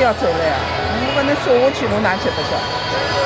要走了，我不能送我去，侬哪去得去？